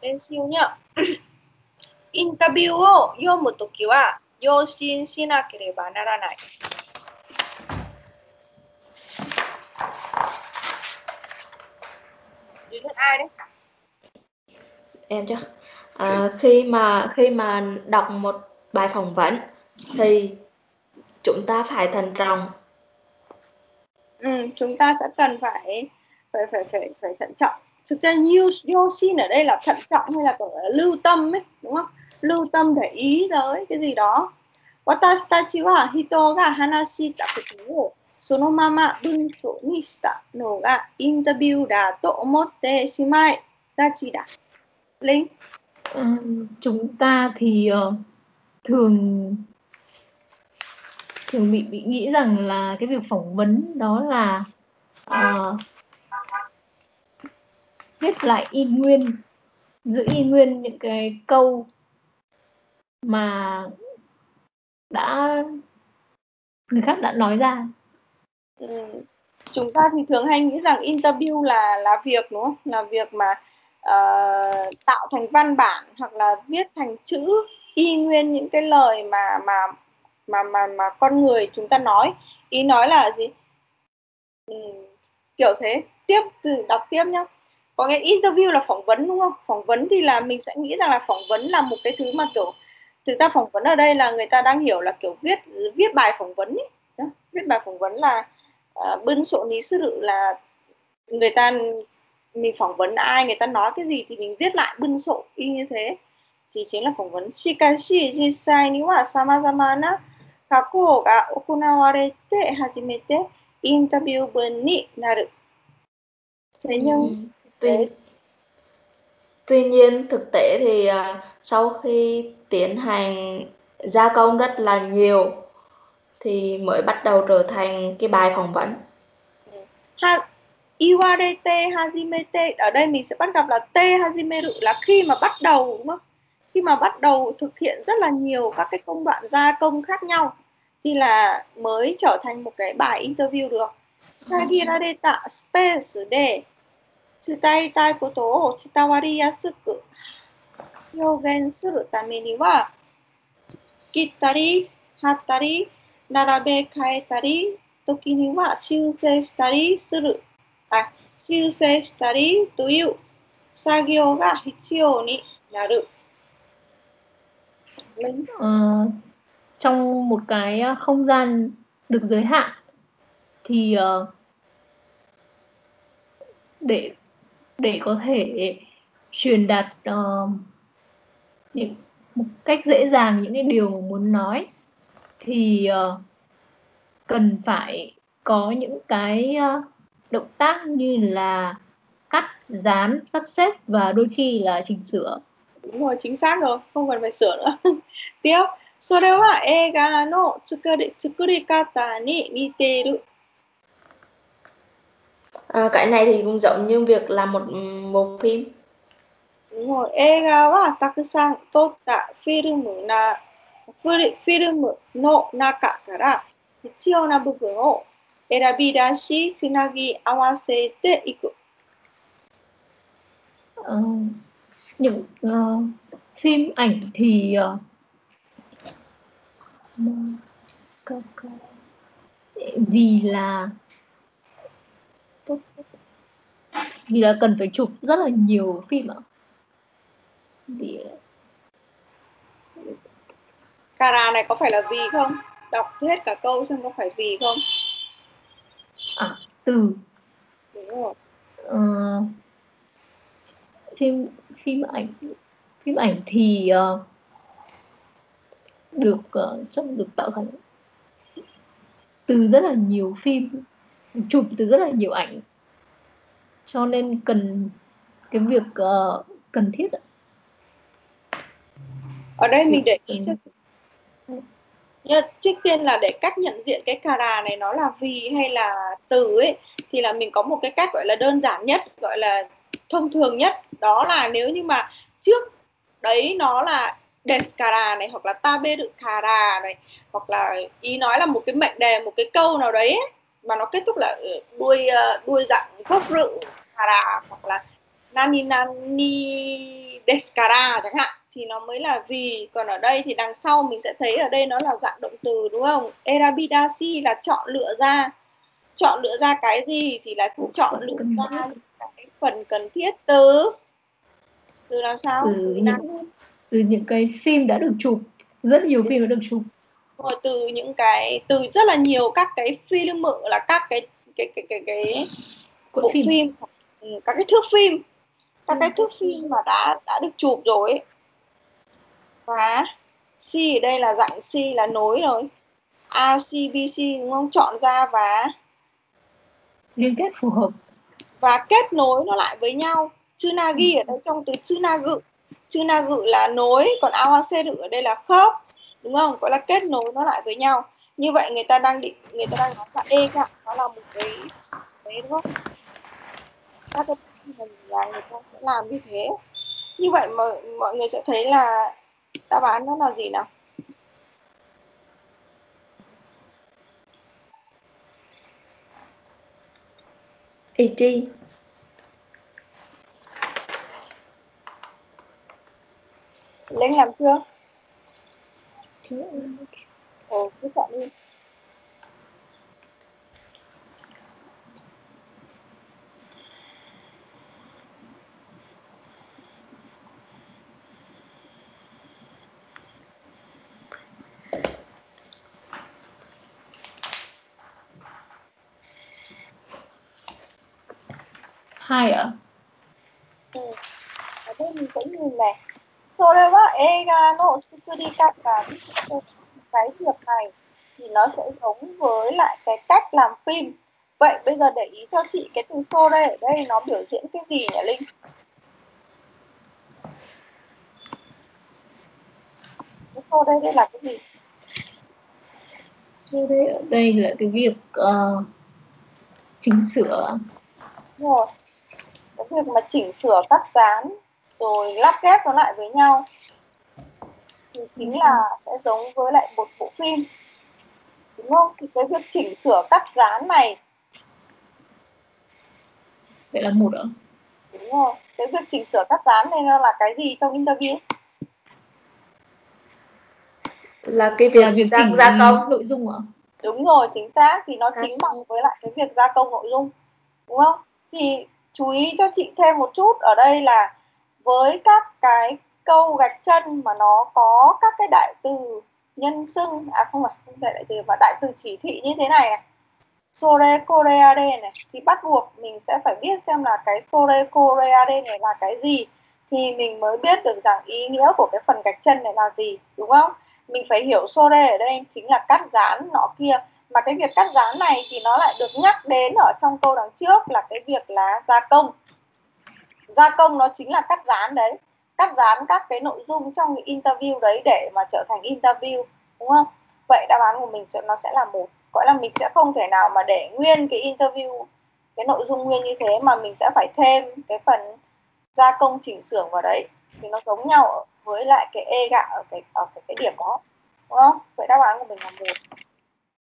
練習にはインタビューを読むときは用心しなければならない。Đến lượt ai đấy? em chưa à, khi mà khi mà đọc một bài phỏng vấn thì chúng ta phải thận trọng Ừ, chúng ta sẽ cần phải phải phải phải phải thận trọng. thực ra yoshin ở đây là thận trọng hay là lưu tâm ấy đúng không? Lưu tâm để ý tới cái gì đó. Watashi tachi wa hito ga hanashita koto wo sono ừ, chúng ta thì uh, thường thường bị bị nghĩ rằng là cái việc phỏng vấn đó là uh, viết lại y nguyên giữ y nguyên những cái câu mà đã người khác đã nói ra ừ, chúng ta thì thường hay nghĩ rằng interview là là việc đúng không? Là việc mà uh, tạo thành văn bản hoặc là viết thành chữ y nguyên những cái lời mà mà mà mà mà con người chúng ta nói. Ý nói là gì? Ừ, kiểu thế. Tiếp từ đọc tiếp nhá. Có nghĩa interview là phỏng vấn đúng không? Phỏng vấn thì là mình sẽ nghĩ rằng là phỏng vấn là một cái thứ mà kiểu thực ra phỏng vấn ở đây là người ta đang hiểu là kiểu viết viết bài phỏng vấn ấy. Đó, viết bài phỏng vấn là uh, bưng sổ ní sư lự là người ta mình phỏng vấn ai người ta nói cái gì thì mình viết lại bưng sổ y như thế chỉ chính là phỏng vấn shikashi jisai ni wa samazama na kakou ga okunawarete hajimete interview bun ni naru thế nhưng ừ. Tuy tuy nhiên thực tế thì à, sau khi tiến hành gia công rất là nhiều thì mới bắt đầu trở thành cái bài phỏng vấn. Ha iwarete hajimete ở đây mình sẽ bắt gặp là te hajimeru là khi mà bắt đầu đúng không? Khi mà bắt đầu thực hiện rất là nhiều các cái công đoạn gia công khác nhau thì là mới trở thành một cái bài interview được. Sagirareta space de 伝えたいことを伝わりやすく表現するためには切ったり貼ったり並べ替えたり時には修正したりするあ修正したりという作業が必要になる。Linh. Ờ, trong một cái không gian được giới hạn thì ờ, để để có thể truyền đạt ờ, những một cách dễ dàng những cái điều mà muốn nói thì ờ, cần phải có những cái ờ, động tác như là cắt, dán, sắp xếp và đôi khi là chỉnh sửa. Đúng rồi, chính xác rồi, không cần phải sửa nữa. Tiếp. それは映画の作り作り方に似ている。 à, cái này thì cũng giống như việc làm một một phim đúng rồi、映画はたくさん撮ったフィルムなフィルフィルムの中から必要な部分を選び出し、つなぎ合わせていく。 Ờ, những ờ, phim ảnh thì ờ, m- c- c- vì là vì là cần phải chụp rất là nhiều phim ạ vì Cà rà này có phải là vì không? Đọc hết cả câu xem có phải vì không? à từ Đúng rồi. ờ, phim phim ảnh phim ảnh thì ờ, được ờ, chắc được tạo thành từ rất là nhiều phim chụp từ rất là nhiều ảnh cho nên cần cái việc ờ, cần thiết ạ. Ở đây mình để ý trước tiên là để cách nhận diện cái cà này nó là vì hay là từ ấy thì là mình có một cái cách gọi là đơn giản nhất gọi là thông thường nhất đó là nếu như mà trước đấy nó là descara này hoặc là taberu kara này hoặc là ý nói là một cái mệnh đề một cái câu nào đấy ấy, mà nó kết thúc là đuôi ờ, đuôi dạng gốc rự kara hoặc là nani nani descara chẳng hạn thì nó mới là vì còn ở đây thì đằng sau mình sẽ thấy ở đây nó là dạng động từ đúng không? Erabidasi là chọn lựa ra chọn lựa ra cái gì thì là chọn lựa ra cái phần cần thiết từ. Từ làm sao? Từ những, từ những cái phim đã được chụp rất nhiều phim đã được chụp rồi từ những cái từ rất là nhiều các cái phim là các cái cái cái cái cái bộ phim. phim. Ừ, các cái thước phim. Các cái thước phim mà đã đã được chụp rồi ấy. và C ở đây là dạng C là nối rồi. A C B C đúng không? Chọn ra và liên kết phù hợp. và kết nối nó lại với nhau. Tsunagi ở đây trong từ tsunagu tsunagu là nối còn awaseru ở đây là khớp đúng không? Gọi là kết nối nó lại với nhau. Như vậy người ta đang định người ta đang nói là e cả nó là một cái đấy đúng không? Các cái là người ta sẽ làm như thế. Như vậy mà mọi người sẽ thấy là đáp án nó là gì nào? ET Linh làm chưa? Chưa. Ồ, cứ chọn đi. hai ạ ừ. ở đây mình cũng nhìn này それは映画の作り方cái việc này thì nó sẽ giống với lại cái cách làm phim vậy bây giờ để ý cho chị cái từ sore ở đây nó biểu diễn cái gì nhỉ linh cái sore đây là cái gì sore ở đây là cái việc uh, chỉnh sửa Đúng rồi cái việc mà chỉnh sửa cắt dán rồi lắp ghép nó lại với nhau. Thì chính là sẽ giống với lại một bộ phim. Đúng không? Thì cái việc chỉnh sửa cắt dán này. Vậy là một ạ? Đúng rồi. Cái việc chỉnh sửa cắt dán này nó là cái gì trong interview? Là cái việc, là việc chỉnh gia công. nội dung ạ? Đúng rồi chính xác. Thì nó chính bằng với lại cái việc gia công nội dung. Đúng không? Thì chú ý cho chị thêm một chút. Ở đây là với các cái câu gạch chân mà nó có các cái đại từ nhân xưng à không phải không phải đại từ mà đại từ chỉ thị như thế này này. Sore koreade này, thì bắt buộc mình sẽ phải biết xem là cái sore koreade này là cái gì, thì mình mới biết được rằng ý nghĩa của cái phần gạch chân này là gì, đúng không? Mình phải hiểu sore ở đây chính là cắt dán nọ kia. Mà cái việc cắt dán này thì nó lại được nhắc đến ở trong câu đằng trước là cái việc là gia công gia công nó chính là cắt dán đấy. Cắt dán các cái nội dung trong cái interview đấy để mà trở thành interview đúng không? Vậy đáp án của mình sẽ nó sẽ là một. Gọi là mình sẽ không thể nào mà để nguyên cái interview cái nội dung nguyên như thế mà mình sẽ phải thêm cái phần gia công chỉnh sửa vào đấy. Thì nó giống nhau với lại cái e gạ ở cái ở cái, cái điểm đó đúng không? Vậy đáp án của mình là một.